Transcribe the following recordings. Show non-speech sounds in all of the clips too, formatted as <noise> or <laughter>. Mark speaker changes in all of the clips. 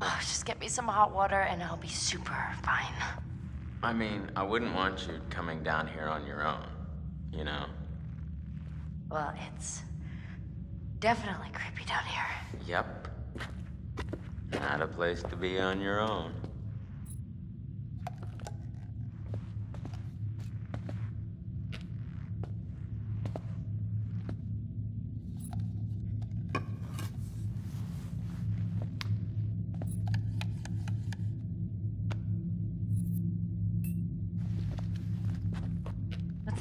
Speaker 1: Oh, just get me some hot water and I'll be super fine.
Speaker 2: I mean, I wouldn't want you coming down here on your own, you know?
Speaker 1: Well, it's definitely creepy down here.
Speaker 2: Yep. Not a place to be on your own.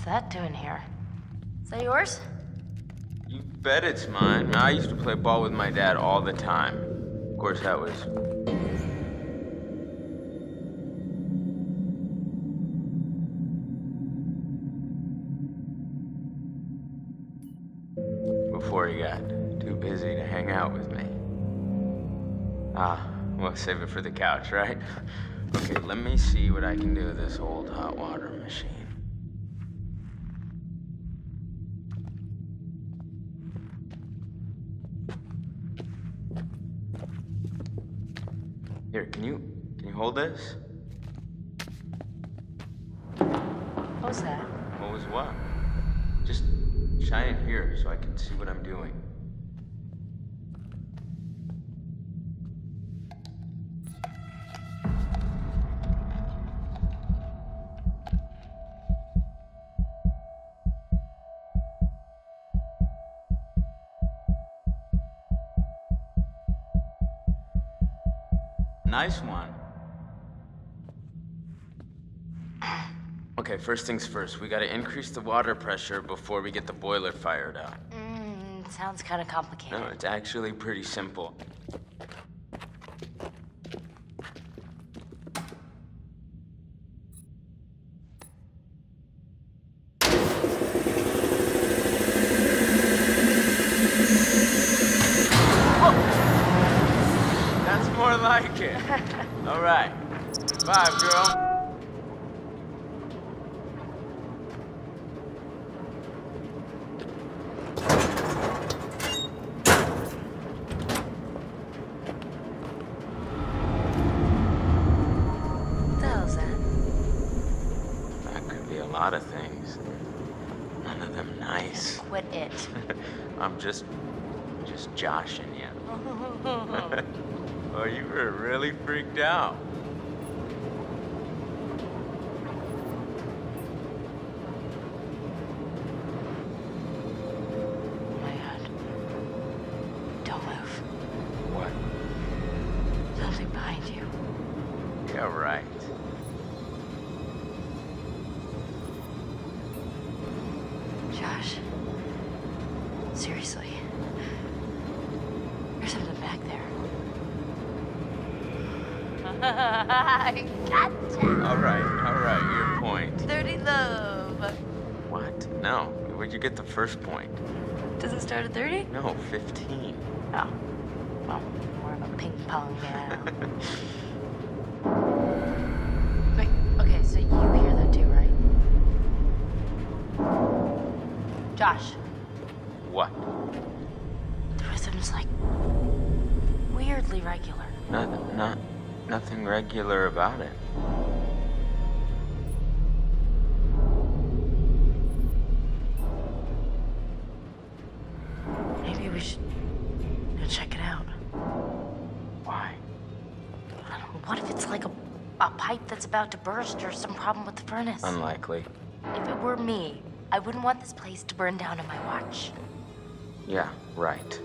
Speaker 1: That doing here? Is that yours?
Speaker 2: You bet it's mine. I used to play ball with my dad all the time. Of course, that was. Before he got too busy to hang out with me. Ah, we'll save it for the couch, right? <laughs> Okay, let me see what I can do with this old hot water machine. Here, can you can you hold this?
Speaker 1: What was that?
Speaker 2: What was what? Just shine it here so I can see what I'm doing. Nice one. Okay, first things first. We gotta increase the water pressure before we get the boiler fired up.
Speaker 1: Mmm, sounds kind of complicated.
Speaker 2: No, it's actually pretty simple. More like it. <laughs> All right. Five, girl.
Speaker 1: What the hell is that?
Speaker 2: That could be a lot of things. None of them nice.
Speaker 1: Quit it. <laughs>
Speaker 2: I'm just, just joshing you. <laughs> oh, you were really freaked out.
Speaker 1: Oh my gotcha! <laughs>
Speaker 2: All right, all right. Your point.
Speaker 1: Dirty love.
Speaker 2: What? No. Where'd you get the first point?
Speaker 1: Does it start at 30?
Speaker 2: No, 15.
Speaker 1: Oh. Well, more of a ping pong gal. <laughs> Wait, okay, so you hear that too, right? Josh,
Speaker 2: what?
Speaker 1: the rhythm's like weirdly regular.
Speaker 2: Not, not, nothing regular about it.
Speaker 1: Maybe we should go check it out.
Speaker 2: Why?
Speaker 1: I don't know, what if it's like a, a pipe that's about to burst or some problem with the furnace?
Speaker 2: Unlikely.
Speaker 1: if it were me, I wouldn't want this place to burn down on my watch.
Speaker 2: Yeah, right.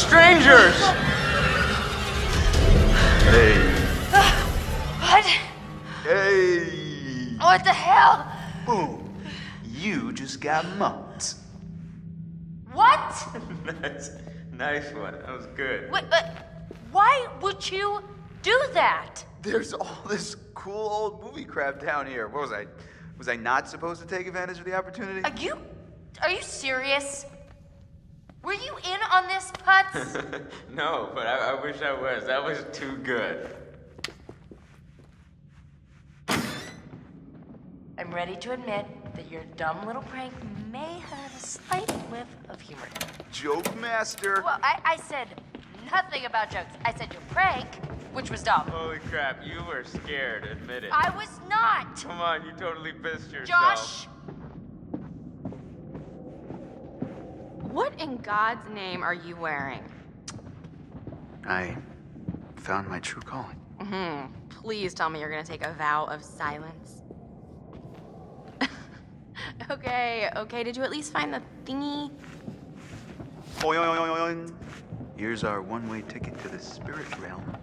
Speaker 2: Strangers! Hey.
Speaker 1: What?
Speaker 3: Hey!
Speaker 1: What the hell?
Speaker 3: Boom! You just got mugged.
Speaker 1: What? <laughs>
Speaker 2: nice, nice one. That was good.
Speaker 1: Wait, but why would you do that?
Speaker 3: There's all this cool old movie crap down here. What was I? Was I not supposed to take advantage of the opportunity?
Speaker 1: Are you. Are you serious? Were you in on this, Putz? <laughs>
Speaker 2: no, but I, I wish I was. That was too good.
Speaker 1: I'm ready to admit that your dumb little prank may have a slight whiff of humor.
Speaker 3: Joke master.
Speaker 1: Well, I, I said nothing about jokes. I said your prank, which was dumb.
Speaker 2: Holy crap, you were scared. Admit it.
Speaker 1: I was not!
Speaker 2: Come on, you totally pissed yourself.
Speaker 1: Josh!
Speaker 4: What in God's name are you wearing?
Speaker 3: I found my true calling.
Speaker 4: Mm-hmm. Please tell me you're gonna take a vow of silence. <laughs> okay, okay. Did you at least find the thingy?
Speaker 3: Boing. Here's our one-way ticket to the spirit realm.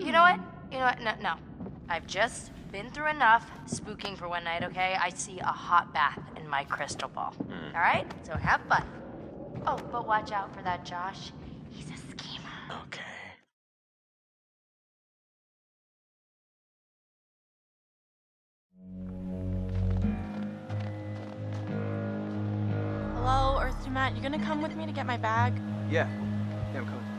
Speaker 1: You know what? You know what? No, no. I've just been through enough spooking for one night, okay? I see a hot bath in my crystal ball. All right? So have fun. Oh, but watch out for that Josh. He's a schemer.
Speaker 2: Okay.
Speaker 4: Hello, Earth to Matt. You gonna come with me to get my bag?
Speaker 5: Yeah. Yeah, I'm coming.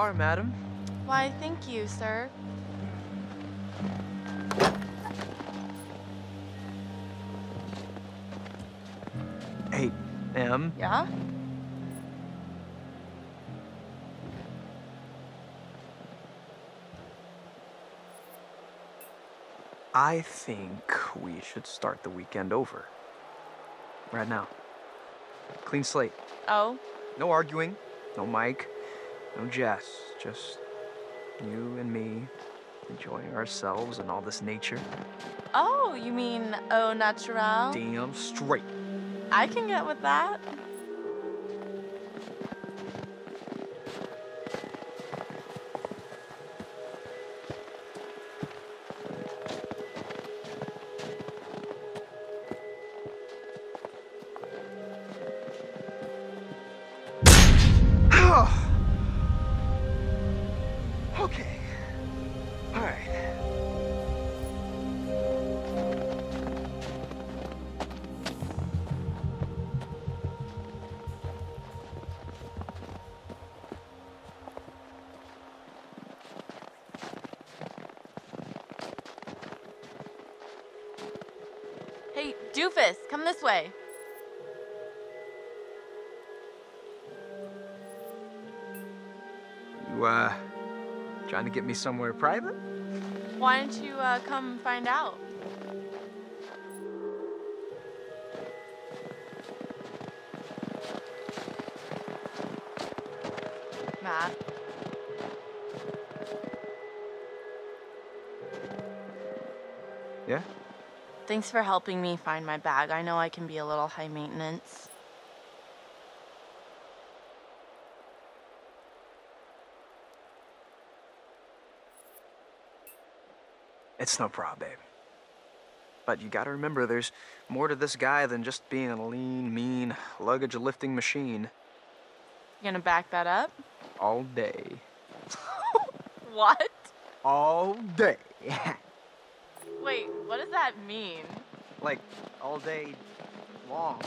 Speaker 5: Are, madam.
Speaker 4: Why, thank you, sir.
Speaker 5: Hey, Em.
Speaker 4: Yeah?
Speaker 5: I think we should start the weekend over. Right now. Clean slate.
Speaker 4: Oh,
Speaker 5: No arguing. No Mike. No Jess. Just you and me enjoying ourselves and all this nature.
Speaker 4: oh, you mean au natural?
Speaker 5: Damn straight.
Speaker 4: I can get with that. Hey, doofus, come this way.
Speaker 5: You, uh, trying to get me somewhere private?
Speaker 4: Why don't you uh, come find out? Matt. Thanks for helping me find my bag. I know I can be a little high maintenance.
Speaker 5: It's no problem, babe. But you gotta remember, there's more to this guy than just being a lean, mean, luggage lifting machine
Speaker 4: You gonna back that up?
Speaker 5: all day. <laughs>
Speaker 4: What?
Speaker 5: All day. <laughs>
Speaker 4: Wait, what does that mean?
Speaker 5: like, all day long.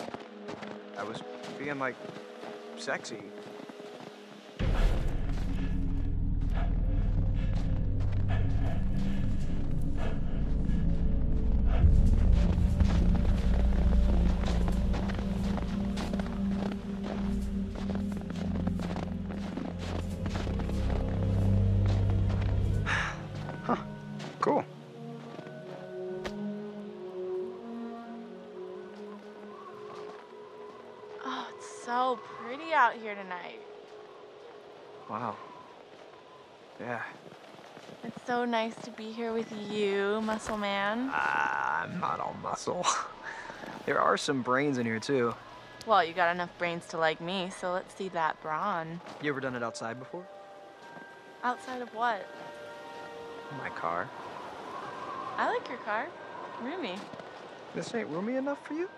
Speaker 5: I was being, like, sexy.
Speaker 4: So pretty out here tonight.
Speaker 5: Wow. Yeah.
Speaker 4: It's so nice to be here with you, muscle man.
Speaker 5: Ah, I'm not all muscle. <laughs> there are some brains in here too.
Speaker 4: Well, you got enough brains to like me, so let's see that brawn.
Speaker 5: You ever done it outside before?
Speaker 4: Outside of what?
Speaker 5: My car.
Speaker 4: I like your car. Roomy.
Speaker 5: This ain't roomy enough for you?